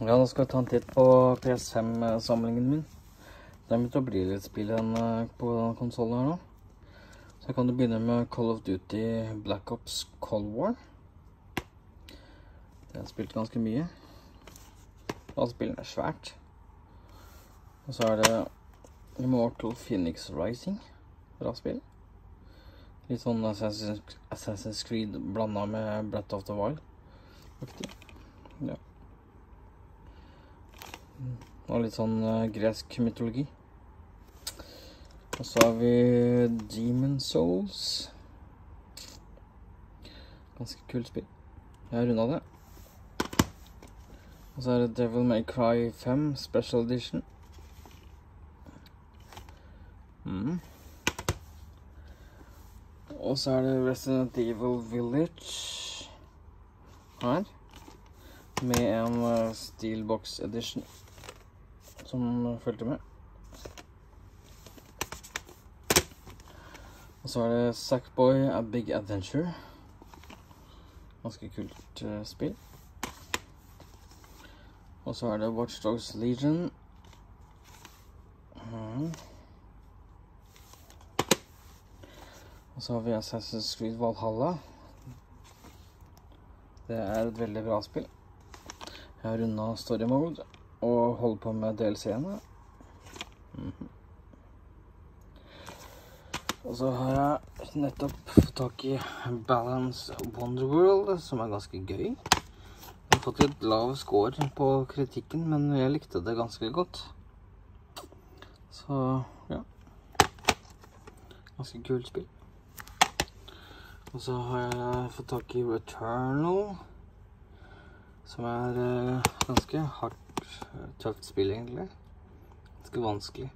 Ja, nå skal vi ta en titt på PS5-samlingen min. Det er begynt å bli litt spill på denne konsolen her nå. Så kan jo begynne med Call of Duty Black Ops Cold War. Det har jeg spilt ganske mye. Og spillene er svært. Og så er det Immortal Phoenix Rising. Bra spill. Litt sånn Assassin's, Creed blanda med Breath of the Wild. Aktig. Ja. Og litt sånn uh, gresk mytologi. Og så har vi Demon Souls. Ganske kult spill. Jeg har runda det. Og så er det Devil May Cry 5 Special Edition. Mm. Og så er det Resident Evil Village her. Med en uh, Steelbox Edition som fulgte med. Og så er det Sackboy A Big Adventure. Ganske kult uh, spill. Og så er det Watchdogs Legion. Mm. Og så har vi Assassin's Creed Valhalla. Det er et veldig bra spill. Jeg har runda story mode og holder på med DLC-ene. -hmm. Og så har jeg nettopp fått tak i Balance Wonderworld, som er ganske gøy. Jeg har fått litt lav score på kritikken, men jeg likte det ganske godt. Så ja. Ganske kult spill. Og så har jeg fått tak i Returnal, som er uh, ganske hardt, tøft spill, egentlig. Ganske vanskelig.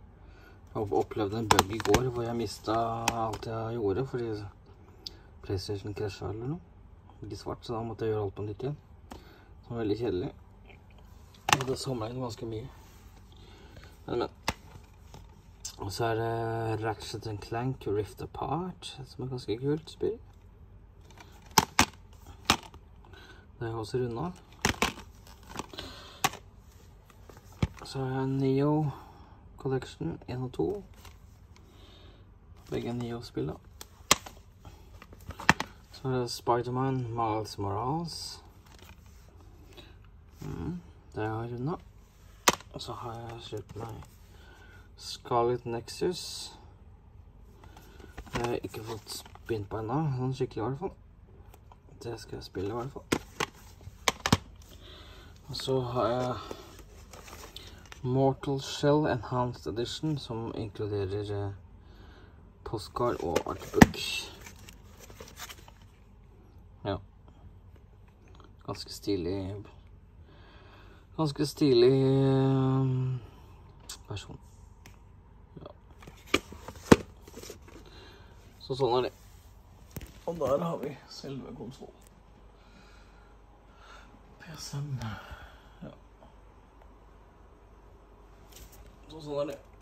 Jeg opplevde en bug i går hvor jeg mista alt jeg gjorde fordi PlayStation krasja eller noe. Ikke svart, så da måtte jeg gjøre alt på nytt igjen. Det var veldig kjedelig. Og det samla inn ganske mye. Men, men. Og så er det Ratchet Clank Rift Apart, som er ganske kult spill. Det er også runda. Så har jeg Neo Collection 1 og 2. Begge Neo-spill, da. Så er det Spiderman Miles Morales. Mm, det har jeg runda. Og så har jeg kjøpt meg Scarlet Nexus. Det har jeg ikke fått begynt på ennå, sånn skikkelig i hvert fall. Det skal jeg spille i hvert fall. Og så har jeg Mortal Shell Enhanced Edition, som inkluderer eh, postkart og artbook. Ja. Ganske stilig Ganske stilig person. versjon. Ja. Så sånn er det. Og der har vi selve konsollen. PC-en. Ja. Så sånn er det.